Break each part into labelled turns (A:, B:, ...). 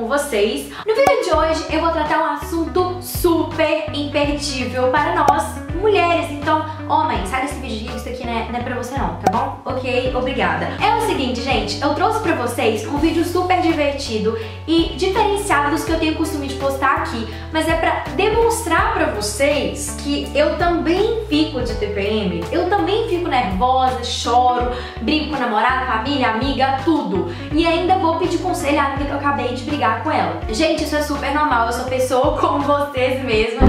A: com
B: vocês. No vídeo de hoje eu vou tratar um assunto super imperdível
A: para nós mulheres, então homem, sai desse vídeo, isso aqui né, não é pra você não, tá bom? Ok, obrigada. É o seguinte, gente, eu trouxe pra vocês um vídeo super divertido e diferenciado dos que eu tenho costume de postar aqui, mas é pra demonstrar pra vocês que eu também fico de TPM, eu também fico nervosa, choro, brigo com namorado, família, amiga, tudo. E ainda vou pedir conselho à amiga que eu acabei de brigar com ela. Gente, isso é super normal, eu sou pessoa como vocês mesmo,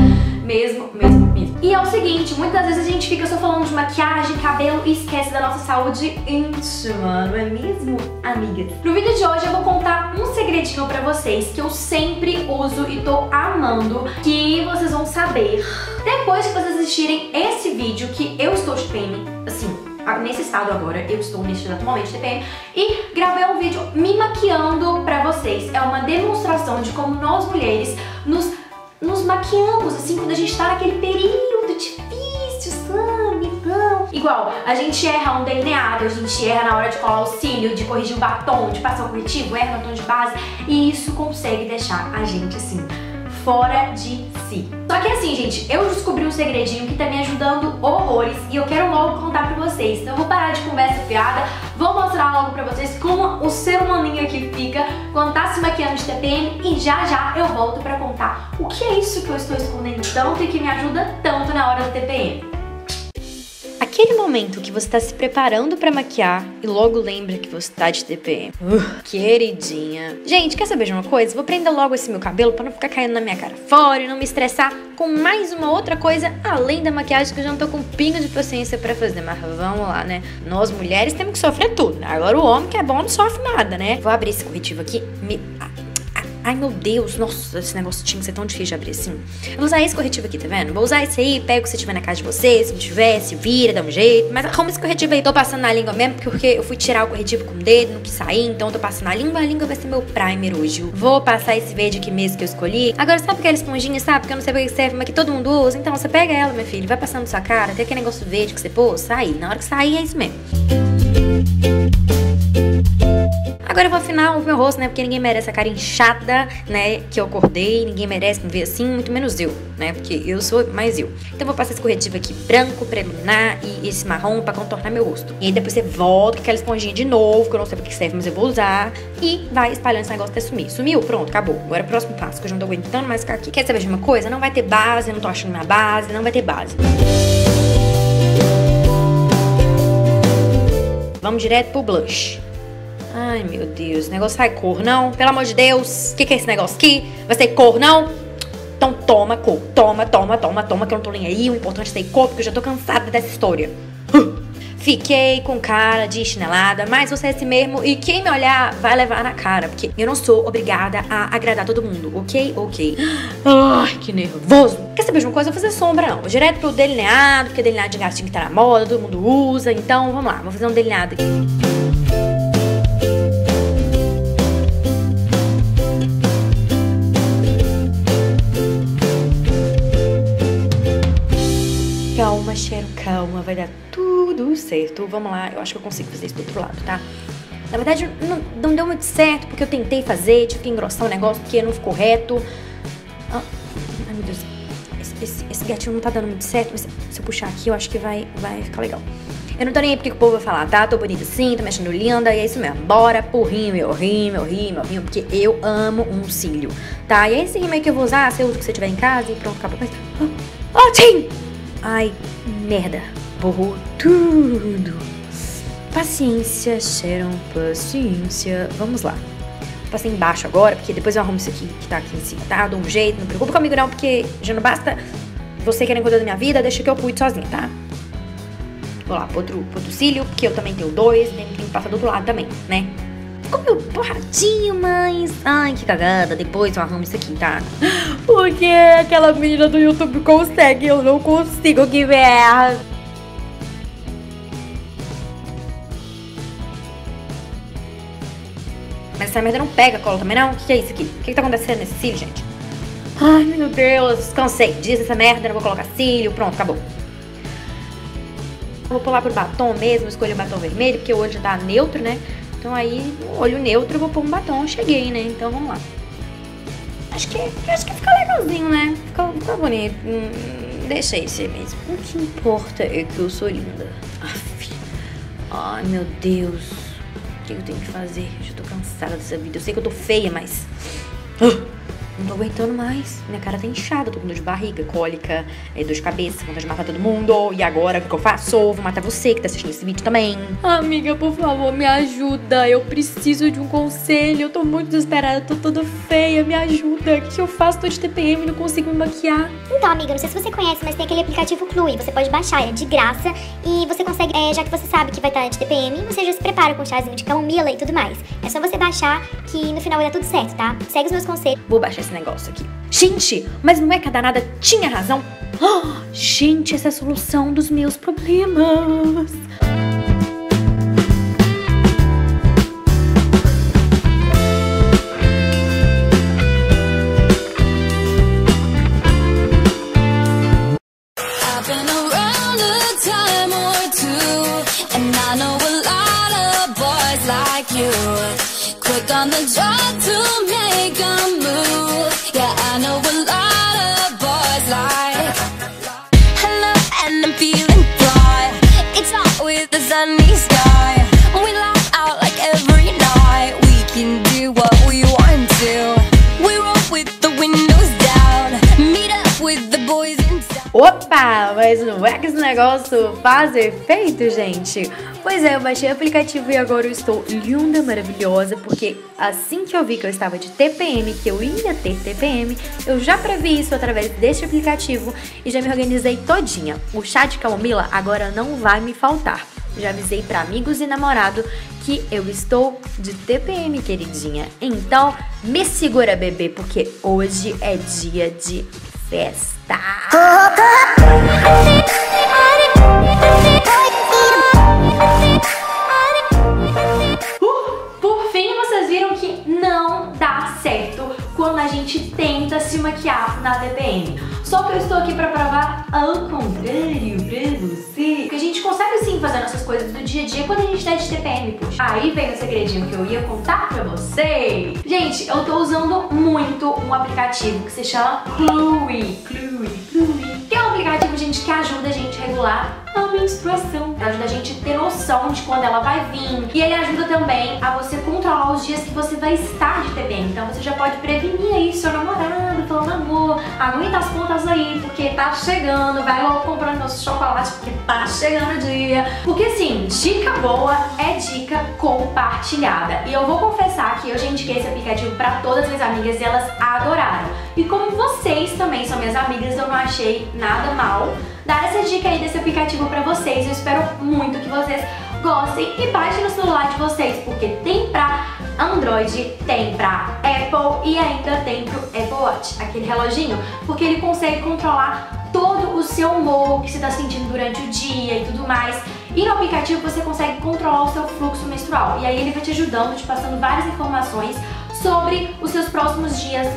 A: mesmo, mesmo. E é o seguinte, muitas vezes a gente fica só falando de maquiagem, cabelo e esquece da nossa saúde íntima, não é mesmo, amigas? No vídeo de hoje eu vou contar um segredinho pra vocês que eu sempre uso e tô amando, que vocês vão saber depois que vocês assistirem esse vídeo que eu estou de TPM, assim, nesse estado agora, eu estou neste de TPM, e gravei um vídeo me maquiando pra vocês. É uma demonstração de como nós mulheres nos, nos maquiamos, assim, quando a gente tá naquele período difícil, sabe? Então, igual, a gente erra um delineado, a gente erra na hora de colar o cílio, de corrigir o batom, de passar o corretivo, erra no tom de base, e isso consegue deixar a gente assim, fora de si. Só que assim, gente, eu descobri um segredinho que tá me ajudando horrores e eu quero logo contar pra vocês. Então eu vou parar de conversa fiada, vou mostrar logo pra vocês como o ser humaninho aqui fica quando tá se maquiando de TPM e já já eu volto pra contar o que é isso que eu estou escondendo tanto e que me ajuda tanto na hora do TPM.
B: Aquele momento que você tá se preparando pra maquiar e logo lembra que você tá de TPM. Uh, queridinha. Gente, quer saber de uma coisa? Vou prender logo esse meu cabelo pra não ficar caindo na minha cara fora e não me estressar com mais uma outra coisa além da maquiagem que eu já não tô com um pingo de paciência pra fazer. Mas vamos lá, né? Nós mulheres temos que sofrer tudo, né? Agora o homem que é bom não sofre nada, né? Vou abrir esse corretivo aqui. Me... Ai, meu Deus, nossa, esse negócio tinha que ser tão difícil de abrir assim. Eu vou usar esse corretivo aqui, tá vendo? Vou usar esse aí, pego se tiver na casa de vocês, se não tiver, se vira, dá um jeito. Mas arruma esse corretivo aí, tô passando na língua mesmo, porque eu fui tirar o corretivo com o dedo, não quis sair, então tô passando na língua. A língua vai ser meu primer hoje. Vou passar esse verde aqui mesmo que eu escolhi. Agora, sabe aquela esponjinha, sabe? Que eu não sei pra que serve, mas que todo mundo usa? Então, você pega ela, meu filho, vai passando na sua cara, tem aquele negócio verde que você pôs, sai. Na hora que sair, é isso mesmo. Agora eu vou afinar o meu rosto, né? Porque ninguém merece a cara inchada, né? Que eu acordei, ninguém merece me ver assim, muito menos eu, né? Porque eu sou mais eu. Então eu vou passar esse corretivo aqui branco pra iluminar e esse marrom pra contornar meu rosto. E aí depois você volta com aquela esponjinha de novo, que eu não sei pra que serve, mas eu vou usar. E vai espalhando esse negócio até sumir. Sumiu? Pronto, acabou. Agora é o próximo passo, que eu já não tô aguentando mais ficar aqui. Quer saber de uma coisa? Não vai ter base, eu não tô achando minha base, não vai ter base. Vamos direto pro blush. Ai, meu Deus, o negócio sai cor, não? Pelo amor de Deus, o que, que é esse negócio aqui? Vai ser cor, não? Então toma cor, toma, toma, toma, toma, que eu não tô nem aí. O importante é ter cor, porque eu já tô cansada dessa história. Fiquei com cara de chinelada, mas você é assim mesmo e quem me olhar vai levar na cara, porque eu não sou obrigada a agradar todo mundo, ok? Ok. Ai, que nervoso. Quer saber de uma coisa? Eu vou fazer sombra, não. Direto pro delineado, porque delineado de gatinho que tá na moda, todo mundo usa. Então, vamos lá, vou fazer um delineado aqui. Calma, Cheiro, calma, vai dar tudo certo. Vamos lá, eu acho que eu consigo fazer isso do outro lado, tá? Na verdade, não, não deu muito certo, porque eu tentei fazer, tive que engrossar o negócio, porque não ficou reto. Ah, ai, meu Deus. Esse, esse, esse, gatinho não tá dando muito certo, mas se eu puxar aqui, eu acho que vai, vai ficar legal. Eu não tô nem aí porque o povo vai falar, tá? Tô bonita sim, tô me achando linda, e é isso mesmo. Bora pro rímel, rímel, rímel, rímel, porque eu amo um cílio, tá? E é esse rímel que eu vou usar, você usa o que você tiver em casa e pronto, acabou. Mas... Oh, oh, Tim! Ai, merda. Borrou tudo. Paciência, Sharon, paciência. Vamos lá. Passei embaixo agora, porque depois eu arrumo isso aqui que tá aqui em cima, tá? Dou um jeito, não preocupa comigo não, porque já não basta você querer cuidar da minha vida, deixa que eu cuido sozinha, tá? Vou lá, pro outro, pro outro cílio, porque eu também tenho dois, nem tem que passar do outro lado também, né? Ficou meio borradinho, mas... Ai, que cagada. Depois eu arrumo isso aqui, tá? Porque aquela menina do YouTube consegue, eu não consigo, que merda. Mas essa merda não pega cola também, não? O que, que é isso aqui? O que, que tá acontecendo nesse cílio, gente? Ai, meu Deus, cansei. Diz essa merda, não vou colocar cílio. Pronto, acabou. Vou pular pro batom mesmo, escolher o batom vermelho, porque o olho já tá neutro, né? Então aí, olho neutro, eu vou pôr um batom. Cheguei, né? Então vamos lá.
C: Acho que, acho que fica legalzinho, né? Ficou, ficou bonito. Hum, aí ser mesmo. O que importa é que eu sou linda. Ai, meu Deus. O que eu tenho que fazer? Eu já tô cansada dessa vida. Eu sei que eu tô feia, mas... Ah. Não tô aguentando mais. Minha cara tá inchada, tô com dor de barriga, cólica, é, dor de cabeça, vontade de matar todo mundo. E agora, o que eu faço? Vou matar você que tá assistindo esse vídeo também. Amiga, por favor, me ajuda. Eu preciso de um conselho. Eu tô muito desesperada, tô toda feia. Me ajuda. O que eu faço? Tô de TPM, não consigo me maquiar.
D: Então, amiga, não sei se você conhece, mas tem aquele aplicativo Clue. Você pode baixar, é de graça. E você consegue, é, já que você sabe que vai estar de TPM, você já se prepara com chazinho de camomila e tudo mais. É só você baixar que no final vai dar tudo certo, tá? Segue os meus conselhos.
C: Vou baixar esse esse negócio aqui. Gente, mas não é que a danada tinha razão? Oh, gente, essa é a solução dos meus problemas. Quick on the draw to make Opa, mas não é que esse negócio faz efeito, gente? Pois é, eu baixei o aplicativo e agora eu estou linda, maravilhosa, porque assim que eu vi que eu estava de TPM, que eu ia ter TPM, eu já previ isso através deste aplicativo e já me organizei todinha. O chá de camomila agora não vai me faltar. Já avisei para amigos e namorado que eu estou de TPM, queridinha. Então, me segura, bebê, porque hoje é dia de festa.
B: Uh, por fim, vocês viram que não dá certo quando a gente tenta se maquiar na TPM. Só que eu estou aqui para provar ao contrário pra você. Que a gente consegue sim fazer nossas coisas do dia a dia quando a gente tá de TPM, puxa. Aí vem o segredinho que eu ia contar pra vocês. Gente, eu tô usando muito um aplicativo que se chama Clue. Clue, Clue. Que é um aplicativo, gente, que ajuda a gente a regular menstruação. Ajuda a gente ter noção de quando ela vai vir. E ele ajuda também a você controlar os dias que você vai estar de TPM. Então você já pode prevenir aí seu namorado, falando amor, aguenta as pontas aí, porque tá chegando, vai logo comprando nosso chocolate, porque tá chegando o dia. Porque assim, dica boa é dica compartilhada. E eu vou confessar que eu já indiquei esse aplicativo para todas as minhas amigas e elas adoraram. E como vocês também são minhas amigas, eu não achei nada mal dar essa dica aí desse aplicativo para vocês. Eu espero muito que vocês gostem e baixem no celular de vocês, porque tem pra Android, tem pra Apple e ainda tem pro Apple Watch, aquele reloginho, porque ele consegue controlar todo o seu humor, que você está sentindo durante o dia e tudo mais. E no aplicativo você consegue controlar o seu fluxo menstrual. E aí ele vai te ajudando, te passando várias informações sobre os seus próximos dias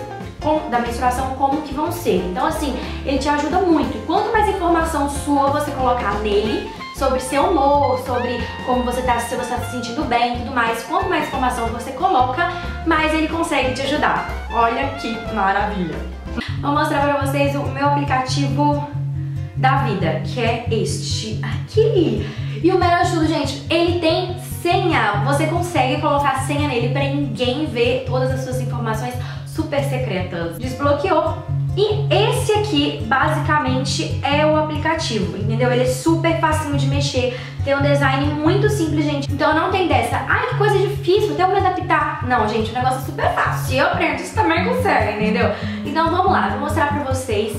B: da menstruação como que vão ser. Então assim, ele te ajuda muito. E quanto mais informação sua você colocar nele, sobre seu humor, sobre como você tá, se você tá se sentindo bem e tudo mais, quanto mais informação você coloca, mais ele consegue te ajudar. Olha que maravilha! Vou mostrar pra vocês o meu aplicativo da vida, que é este aqui. E o melhor de tudo, gente, ele tem senha. Você consegue colocar senha nele para ninguém ver todas as suas informações super secretas. Desbloqueou. E esse aqui, basicamente, é o aplicativo, entendeu? Ele é super facinho de mexer, tem um design muito simples, gente. Então não tem dessa, ai que coisa difícil, até eu me adaptar. Não, gente, o negócio é super fácil. Se eu aprendo, você também consegue, entendeu? Então vamos lá, vou mostrar pra vocês.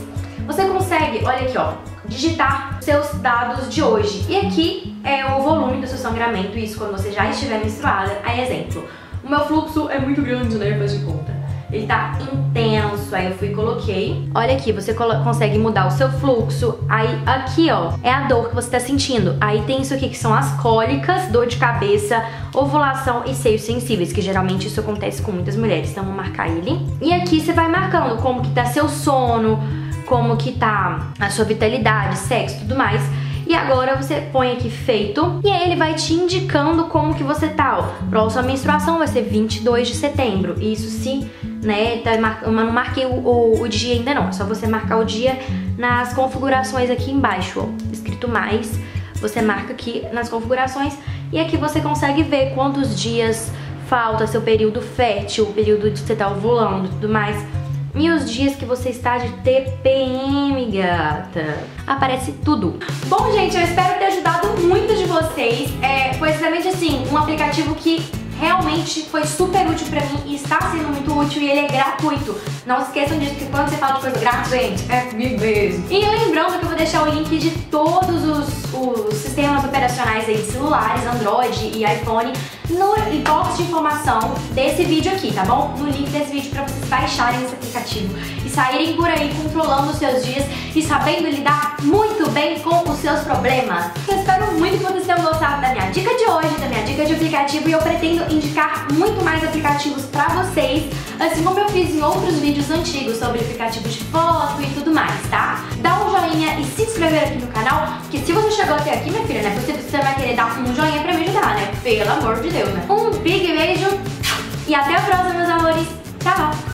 B: Você consegue, olha aqui, ó, digitar seus dados de hoje. E aqui é o volume do seu sangramento, isso quando você já estiver menstruada. Aí, exemplo, o meu fluxo é muito grande, né, faz de conta ele tá intenso. Aí eu fui e coloquei. Olha aqui, você consegue mudar o seu fluxo. Aí aqui, ó, é a dor que você tá sentindo. Aí tem isso aqui que são as cólicas, dor de cabeça, ovulação e seios sensíveis, que geralmente isso acontece com muitas mulheres. Então vou marcar ele. E aqui você vai marcando como que tá seu sono, como que tá a sua vitalidade, sexo, tudo mais. E agora você põe aqui feito e aí ele vai te indicando como que você tá, ó. Próxima menstruação vai ser 22 de setembro. Isso se, né, tá, eu não marquei o, o, o dia ainda não, é só você marcar o dia nas configurações aqui embaixo, ó, escrito mais. Você marca aqui nas configurações e aqui você consegue ver quantos dias falta seu período fértil, o período que você tá ovulando e tudo mais. E os dias que você está de TPM, gata. Aparece tudo. Bom, gente, eu espero ter ajudado muito de vocês. É, foi exatamente assim, um aplicativo que realmente foi super útil pra mim e está sendo muito útil e ele é gratuito. Não se esqueçam disso, que quando você fala de coisa gratuita, gente, é comigo mesmo. E lembrando que eu vou deixar o link de todos os, os sistemas operacionais aí de celulares, Android e iPhone no box de informação desse vídeo aqui, tá bom? No link desse vídeo pra vocês baixarem esse aplicativo e saírem por aí controlando os seus dias e sabendo lidar muito bem com os seus problemas. Eu espero muito que vocês tenham gostado da minha dica de hoje, da minha dica de aplicativo e eu pretendo indicar muito mais aplicativos pra vocês, assim como eu fiz em outros vídeos antigos sobre aplicativos de foto e tudo mais, tá? Dá um joinha e se inscrever aqui no canal, porque se você chegou até aqui, minha filha, né, você, você vai querer dar um joinha pra me né? Pelo amor de Deus, né? Um big beijo e até a próxima, meus amores. Tchau!